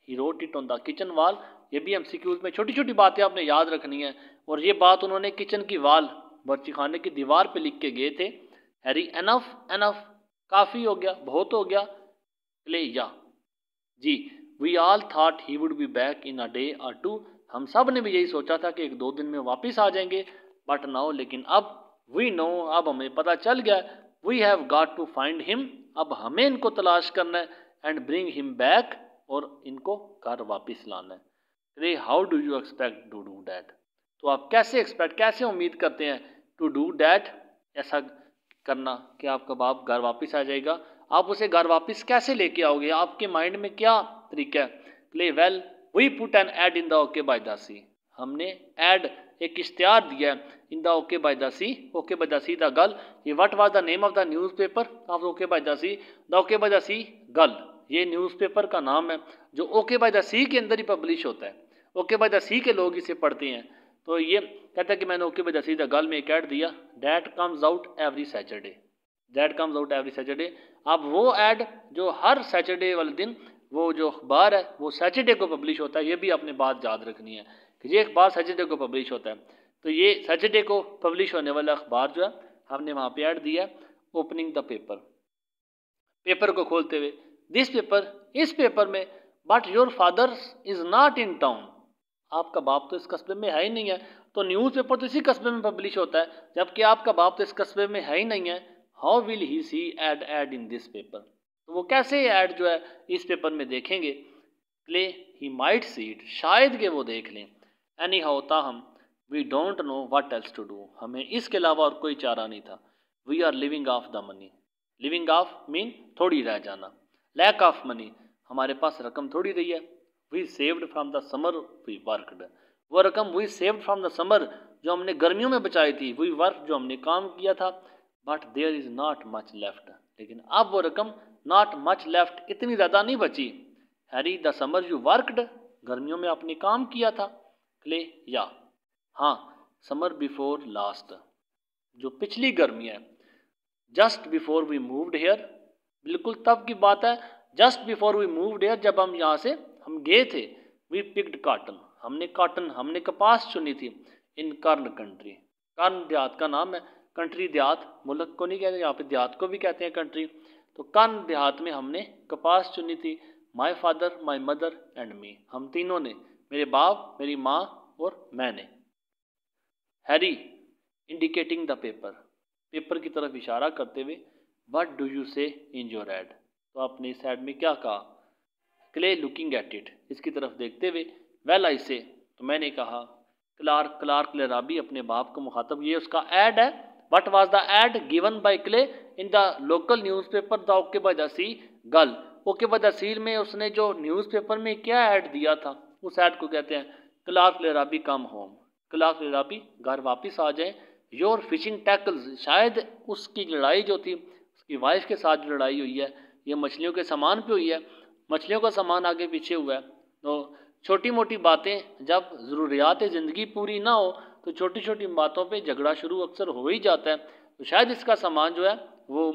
He wrote it on the kitchen wall ये भी एम में छोटी छोटी बातें आपने याद रखनी है। और ये बात उन्होंने किचन की वाल बर्ची खाने की दीवार पे लिख के गए थे। हैरी एनफ एनफ काफ़ी हो गया, बहुत हो गया। ले yeah gee we all thought he would be back in a day or two हम सबने भी यही सोचा था कि एक दो दिन में वापस आ जाएँगे बट नाउ लेकिन अब वी नो अब हमें पता चल गया we have got to find him अब हमें इनको तलाश करना है एंड ब्रिंग हिम बैक और इनको घर वापस लाना है। रे how do you expect to do that तो आप कैसे एक्सपेक्ट कैसे उम्मीद करते हैं टू डू डैट ऐसा करना कि आपका बाप घर वापस आ जाएगा। आप उसे घर वापस कैसे लेके आओगे? आपके माइंड में क्या तरीका है? Clay well we put an ad in the okay by the sea हमने एड एक इश्तेहार दिया in the okay by the sea okay by the sea the girl ये what was the name of the newspaper of okay by the sea the okay by the sea girl ये newspaper का नाम है, जो okay bye the सी के अंदर ही publish होता है। ओके बाय द सी के लोग इसे पढ़ते हैं। तो ये कहता है कि मैंने okay by the sea the girl में एक ऐड दिया। That comes out every Saturday that comes out every Saturday अब वो ऐड जो हर सैटरडे वाले दिन वो जो अखबार है, वो सैटरडे को पब्लिश होता है, ये भी अपने बात याद रखनी है कि ये अखबार सैटरडे को पब्लिश होता है। तो ये सैटरडे को पब्लिश होने वाला अखबार जो है, हमने वहाँ पे ऐड दिया ओपनिंग द पेपर पेपर को खोलते हुए दिस पेपर इस पेपर में but your father is not in town आपका बाप तो इस कस्बे में है ही नहीं है। तो न्यूज़ पेपर तो इसी कस्बे में पब्लिश होता है, जबकि आपका बाप तो इस कस्बे में है ही नहीं है। How will he see ad ad in this paper तो वो कैसे ऐड जो है इस पेपर में देखेंगे? Clay he might see it शायद के वो देख लें। एनी होता हम we don't know what else to do हमें इसके अलावा और कोई चारा नहीं था। We are living off the money living off mean थोड़ी रह जाना। लैक ऑफ़ मनी हमारे पास रकम थोड़ी रही है। We saved from the summer we worked वो रकम we saved from the summer जो हमने गर्मियों में बचाई थी वी वर्क जो हमने काम किया था। But there is not much left लेकिन अब वो रकम नॉट मच लेफ़्ट इतनी ज़्यादा नहीं बची। Harry the summer you worked गर्मियों में आपने काम किया था। क्ले या हाँ समर बिफोर लास्ट जो पिछली गर्मी है। Just before we moved here बिल्कुल तब की बात है। Just before we moved here जब हम यहाँ से हम गए थे वी पिक्ड कॉटन हमने कॉटन हमने कपास चुनी थी इन कर्न कंट्री कर्न देहात का नाम है कंट्री देहात मुल्क को नहीं कहते, यहाँ पे देहात को भी कहते हैं कंट्री तो कान देहात में हमने कपास चुनी थी my father my mother and me हम तीनों ने, मेरे बाप, मेरी माँ और मैंने। Harry indicating the paper paper की तरफ़ इशारा करते हुए वट डू यू से इन योर एड तो आपने इस एड में क्या कहा? क्ले लुकिंग एट इट इसकी तरफ़ देखते हुए वेल आई से तो मैंने कहा क्लार्क क्लार्क लराबी अपने बाप को मुखातब, ये उसका एड है? What was the ad given by Clay in the local newspaper the okay by the seagull. Okay by the seal में उसने जो न्यूज़ पेपर में क्या ऐड दिया था, उस ऐड को कहते हैं Clark Larrabee come home. Clark Larrabee घर वापस आ जाए। योर फिशिंग टैकल्स शायद उसकी लड़ाई जो थी, उसकी वाइफ के साथ लड़ाई हुई है। ये मछलियों के सामान पे हुई है। मछलियों का सामान आगे पीछे हुआ है। तो छोटी मोटी बातें, जब ज़रूरियात ज़िंदगी पूरी ना हो तो छोटी छोटी बातों पे झगड़ा शुरू अक्सर हो ही जाता है। तो शायद इसका सामान जो है वो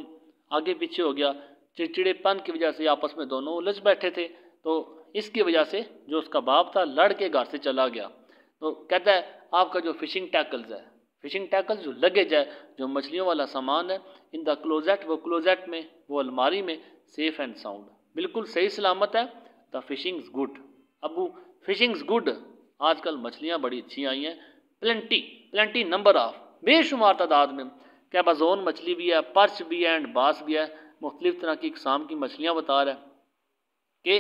आगे पीछे हो गया, चिड़चिड़ेपन की वजह से आपस में दोनों उलझ बैठे थे। तो इसकी वजह से जो उसका बाप था लड़ के घर से चला गया। तो कहता है, आपका जो फिशिंग टैकल्स है फिशिंग टैकल्स जो लगेज है, जो मछलियों वाला सामान है, इन द क्लोजेट वो क्लोजेट में, वो अलमारी में सेफ़ एंड साउंड बिल्कुल सही सलामत है। द फिशिंग गुड अबू फिशिंग्स गुड आजकल मछलियाँ बड़ी अच्छी आई हैं। प्लेंटी प्लेंटी नंबर ऑफ़ बेशुमार तादाद में। कैबाजोन मछली भी है पर्च भी है, एंड बास भी है। मुख्तलिफ़ तरह की इकसाम की मछलियाँ बता रहा है कि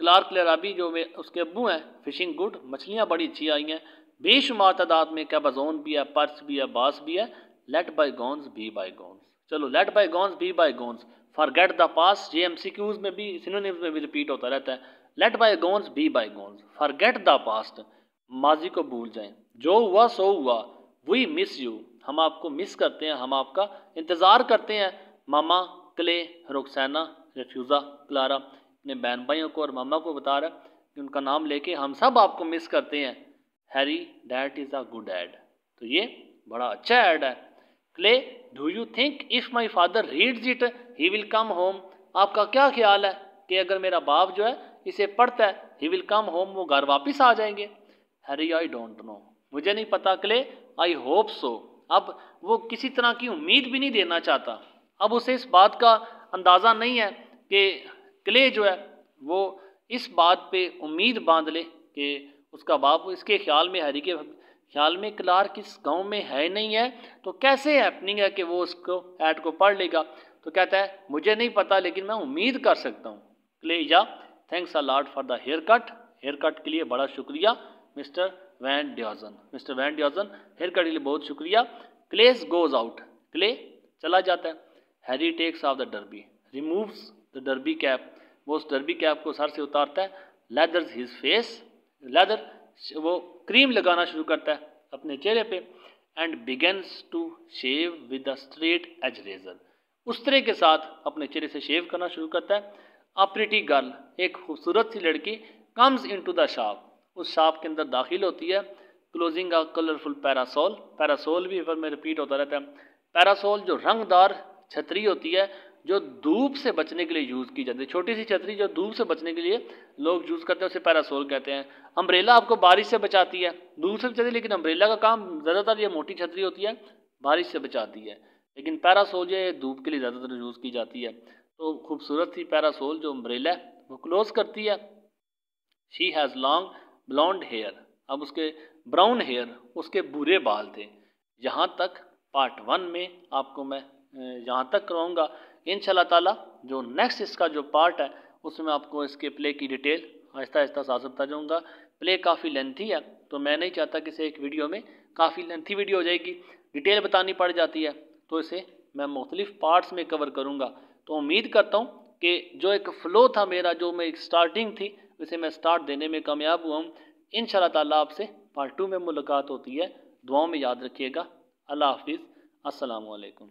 क्लार्क लराबी, जो वे उसके अबू हैं, फिशिंग गुड, मछलियाँ बड़ी अच्छी आई हैं। बेशुमार तादाद में कैबाजोन भी है पर्च भी है, बास भी है। Let bygones be bygones चलो let bygones be bygones forget the past J M C Qs में भी सिनोनिम्स में भी रिपीट होता रहता है। Let bygones be bygones forget the past माजी को भूल जाएँ। जो हुआ, सो हुआ। वी मिस यू हम आपको मिस करते हैं, हम आपका इंतज़ार करते हैं। मामा क्ले रुखसैना रफ्यूज़ा, क्लारा, अपने बहन भाइयों को और मामा को बता रहा है कि उनका नाम लेके हम सब आपको मिस करते हैं। Harry that is a good ad तो ये बड़ा अच्छा एड है। Clay do you think if my father reads it he will come home आपका क्या ख्याल है कि अगर मेरा बाप जो है, इसे पढ़ता है ही विल कम होम वो घर वापस आ जाएँगे? हैरी आई डोंट नो मुझे नहीं पता क्ले आई होप सो अब वो किसी तरह की उम्मीद भी नहीं देना चाहता। अब उसे इस बात का अंदाज़ा नहीं है कि क्ले जो है, वो इस बात पे उम्मीद बाँध ले कि उसका बाप इसके ख्याल में हरी के ख्याल में क्लार्क किस गाँव में है नहीं है। तो कैसे हैपनिंग है कि वो उसको ऐड को पढ़ लेगा? तो कहता है, मुझे नहीं पता, लेकिन मैं उम्मीद कर सकता हूँ। Clay yeah thanks a lot for the haircut haircut के लिए बड़ा शुक्रिया, mister Van Dijan mister Van Dijan haircut के लिए बहुत शुक्रिया। क्लेस गोज आउट क्ले चला जाता है। Harry takes off the derby removes the derby cap वो उस डरबी कैप को सर से उतारता है। लेदर्स हिज फेस लेदर वो क्रीम लगाना शुरू करता है अपने चेहरे पे and begins to shave with the straight edge razor उस तरह के साथ अपने चेहरे से शेव करना शुरू करता है। अ प्रिटी गर्ल एक खूबसूरत सी लड़की comes in to the shop उस शॉप के अंदर दाखिल होती है। Closing a colourful parasol parasol भी पर में रिपीट होता रहता है। पैरासोल जो रंगदार छतरी होती है, जो धूप से बचने के लिए यूज़ की जाती है। छोटी सी छतरी जो धूप से बचने के लिए लोग यूज़ करते हैं, उसे पैरासोल कहते हैं। अम्ब्रेला आपको बारिश से बचाती है। धूप से बचाती है, लेकिन अम्ब्रेला का काम ज़्यादातर ये मोटी छतरी होती है, बारिश से बचाती है। लेकिन पैरासोल जो धूप के लिए ज़्यादातर यूज़ की जाती है। तो खूबसूरत सी पैरासोल जो अम्ब्रेला है, वो क्लोज करती है। She has long blonde hair अब उसके ब्राउन हेयर उसके बुरे बाल थे। यहाँ तक पार्ट वन में आपको मैं यहाँ तक कराऊँगा इन ताला, जो नेक्स्ट इसका जो पार्ट है, उसमें आपको इसके प्ले की डिटेल आहिस्ता आहिस्ता साथ जाऊँगा। प्ले काफ़ी लेंथी है तो मैं नहीं चाहता कि इसे एक वीडियो में काफ़ी लेंथी वीडियो हो जाएगी। डिटेल बतानी पड़ जाती है तो इसे मैं मुख्तलिफ़ पार्ट्स में कवर करूँगा। तो उम्मीद करता हूँ कि जो एक फ़्लो था मेरा, जो मैं स्टार्टिंग थी उसे मैं स्टार्ट देने में कामयाब हुआ हूँ। इन ताला आपसे पार्ट टू में मुलाकात होती है। दुआओं में याद रखिएगा। अल्लाह हाफिज़। अस्सलाम वालेकुम